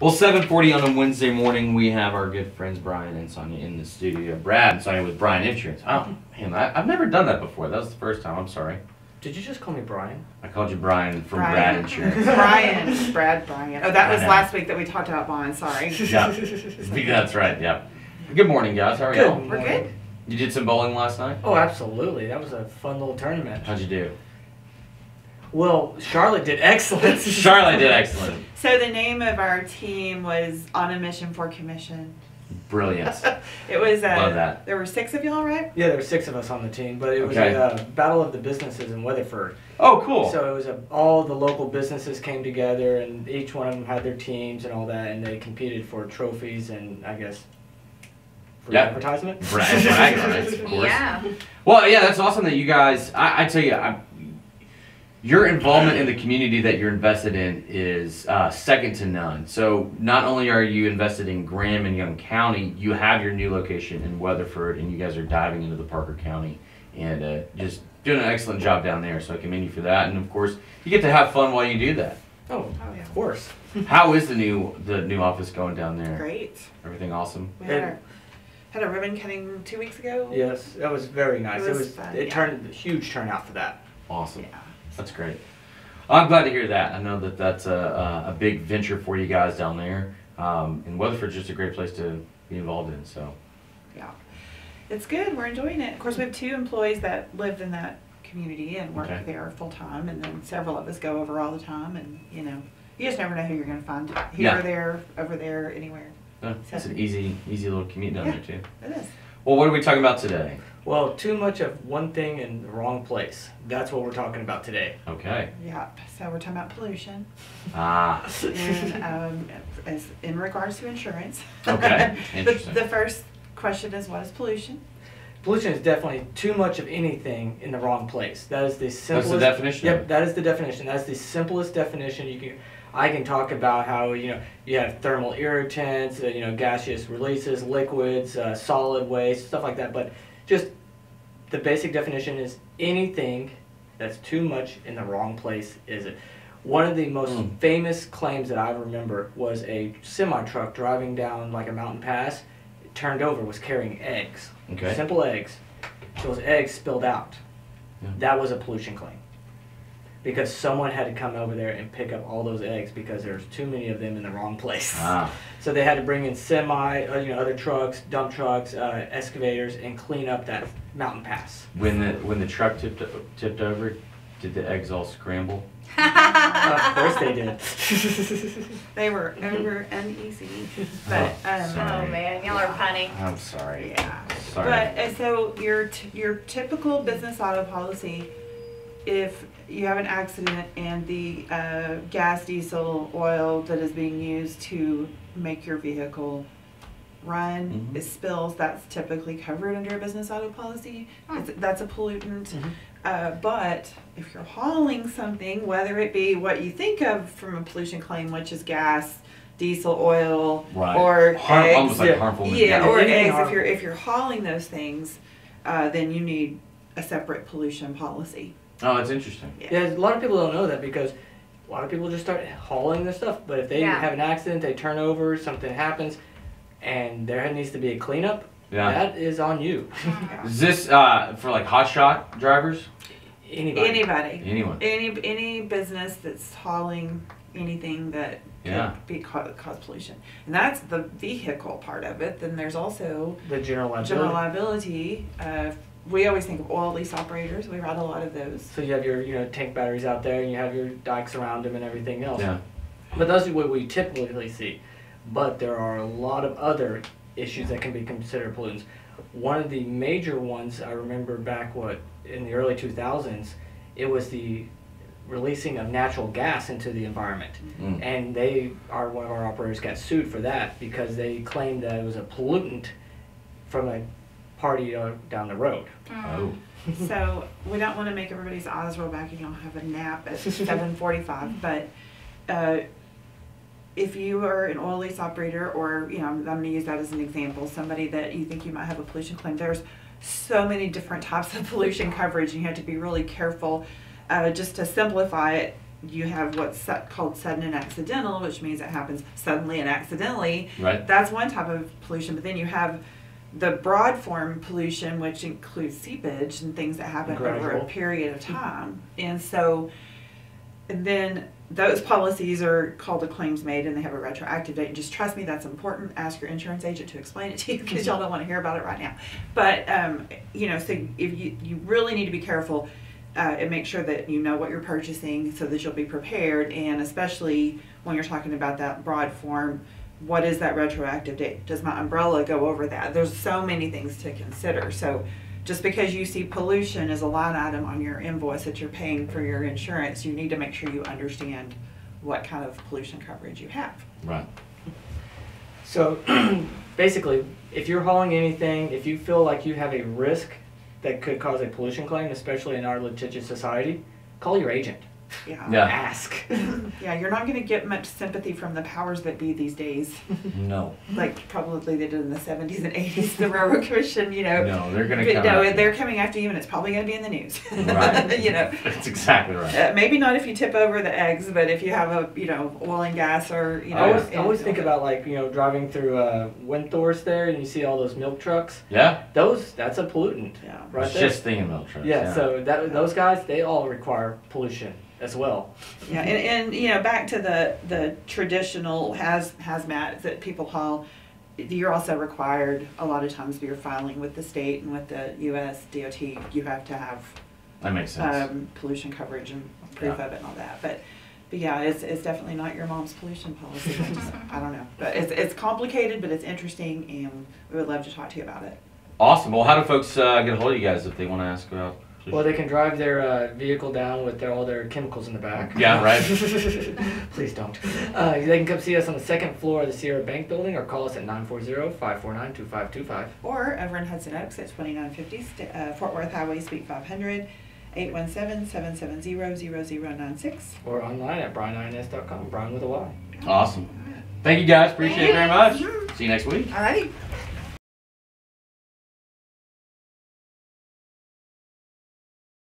Well, 7:40 on a Wednesday morning, we have our good friends Brian and Sonia in the studio. Brad and Sonia with Bryan Insurance. Oh man, I, I've never done that before. That was the first time. I'm sorry. Did you just call me Brian? I called you Brian from Bryan. Brad Insurance. Brian, Brad Bryan. Oh, that was last week that we talked about bond, sorry. yeah, that's right. Yeah. Good morning, guys. How are Good. you? We're good? You did some bowling last night. Oh, absolutely. That was a fun little tournament. How'd you do? Well, Charlotte did excellent. Charlotte did excellent. So the name of our team was On a Mission for Commission. Brilliant. It was, uh, Love that. there were six of y'all, right? Yeah, there were six of us on the team, but it was Okay. a uh, battle of the businesses in Weatherford. Oh, cool. So it was a, all the local businesses came together, and each one of them had their teams and all that, and they competed for trophies and I guess for Yeah. advertisement. Brag, brag rights, of course. Yeah. Well, yeah, that's awesome that you guys. I, I tell you, I, your involvement in the community that you're invested in is uh, second to none. So not only are you invested in Graham and Young County, you have your new location in Weatherford, and you guys are diving into the Parker County and uh, just doing an excellent job down there. So I commend you for that, and of course, you get to have fun while you do that. Oh, Oh, yeah. of course. How is the new the new office going down there? Great. Everything awesome? We had, our, had a ribbon cutting two weeks ago. Yes, that was very nice. It It was was. fun, it yeah. turned a huge turnout for that. Awesome. Yeah. That's great. I'm glad to hear that. I know that that's a, a, big venture for you guys down there. Um, and Weatherford's just a great place to be involved in. So, Yeah. It's good. We're enjoying it. Of course, we have two employees that live in that community and work Okay. there full time, and then several of us go over all the time. And you know, you just never know who you're going to find here Yeah. or there, over there, anywhere. uh, it's an easy, easy little commute down Yeah. there too. It is. Well, what are we talking about today? Well, too much of one thing in the wrong place. That's what we're talking about today. Okay. Yep. So we're talking about pollution, Ah, and um, as in regards to insurance. Okay. the, Interesting. the first question is, what is pollution? Pollution is definitely too much of anything in the wrong place. That is the simplest. that's the definition. Yep, that is the definition. That's the simplest definition you can. I can talk about how you know you have thermal irritants, uh, you know gaseous releases, liquids, uh, solid waste, stuff like that. But just the basic definition is anything that's too much in the wrong place is it. One of the most Mm. famous claims that I remember was a semi truck driving down like a mountain pass, it turned over, was carrying eggs, Okay. simple eggs. Those eggs spilled out. Yeah. That was a pollution claim. Because someone had to come over there and pick up all those eggs because there's too many of them in the wrong place. Ah, So they had to bring in semi, uh, you know, other trucks, dump trucks, uh, excavators, and clean up that mountain pass. when the when the truck tipped tipped over, did the eggs all scramble? of course they did. They were over uneasy, but Oh, um, sorry. Oh man, y'all are punny. I'm sorry. yeah. Sorry. But uh, so your t- your typical business auto policy, if you have an accident and the uh, gas, diesel, oil that is being used to make your vehicle run Mhm. is spills, that's typically covered under a business auto policy. It's, that's a pollutant. Mhm. Uh, but if you're hauling something, whether it be what you think of from a pollution claim, which is gas, diesel, oil, right. or Harm, eggs, almost like yeah. harmful. yeah, material. or Anything eggs. If you're if you're hauling those things, uh, then you need a separate pollution policy. Oh, that's interesting. Yeah, a lot of people don't know that because a lot of people just start hauling their stuff. But if they Yeah. have an accident, they turn over, something happens, and there needs to be a cleanup, Yeah. that is on you. Yeah. Is this uh, for like hot shot drivers? Anybody. Anybody, Anyone? any any business that's hauling anything that Yeah. could be cause, cause pollution, and that's the vehicle part of it. Then there's also The general liability. general liability. Uh, we always think of oil lease operators. We write a lot of those. So you have your you know tank batteries out there, and you have your dikes around them, and everything else. Yeah. But those are what we typically see. But there are a lot of other issues that can be considered pollutants. One of the major ones I remember back what in the early 2000s, it was the releasing of natural gas into the environment. Mm. And they are one of our operators got sued for that because they claimed that it was a pollutant from a party uh, down the road. Oh. so we don't want to make everybody's eyes roll back and y'all have a nap at seven forty-five, but uh, if you are an oil lease operator, or you know, I'm, I'm going to use that as an example, somebody that you think you might have a pollution claim, there's so many different types of pollution coverage, and you have to be really careful. Uh, just to simplify it, you have what's called sudden and accidental, which means it happens suddenly and accidentally. Right. That's one type of pollution, but then you have the broad form pollution, which includes seepage and things that happen over a period of time. And so, and then those policies are called a claims made and they have a retroactive date. And Just trust me, that's important. Ask your insurance agent to explain it to you because y'all don't want to hear about it right now. But, um, you know, so if you, you really need to be careful uh, and make sure that you know what you're purchasing so that you'll be prepared. And especially when you're talking about that broad form, what is that retroactive date? Does my umbrella go over that? There's so many things to consider. So just because you see pollution as a line item on your invoice that you're paying for your insurance, you need to make sure you understand what kind of pollution coverage you have. Right. So basically, if you're hauling anything, if you feel like you have a risk that could cause a pollution claim, especially in our litigious society, call your agent. Yeah. Yeah. Ask. Yeah, you're not going to get much sympathy from the powers that be these days, No. like probably they did in the 70s and 80s, the Railroad Commission, you know. No, they're gonna come. no, they're coming after you, and it's probably going to be in the news. Right. you know, That's exactly right. uh, maybe not if you tip over the eggs, but if you have a you know oil and gas or you know. I always, I always think about like you know driving through uh, Windthorst there, and you see all those milk trucks. Yeah. Those that's a pollutant, Yeah. right was there. just thinking milk trucks. yeah, So that those guys, they all require pollution as well. Yeah, and, and you know, back to the the traditional haz hazmat that people haul. You're also required a lot of times if you're filing with the state and with the U.S. DOT, you have to have that makes sense. um, pollution coverage and proof Yeah. of it and all that. But but yeah, it's, it's definitely not your mom's pollution policy. I just- I don't know, but it's it's complicated, but it's interesting, and we would love to talk to you about it. awesome. Well, how do folks uh, get a hold of you guys if they want to ask about? Well, they can drive their uh, vehicle down with their, all their chemicals in the back. Yeah, right. Please don't. Uh, they can come see us on the second floor of the Ciera Bank Building or call us at 940-549-2525. Or over in Hudson Oaks at 2950 St- uh, Fort Worth Highway, Suite 500, 817-770-0096. Or online at bryanins.com, Bryan with a Y. Awesome. Thank you guys. Appreciate it very much. Thanks. See you next week. Alrighty.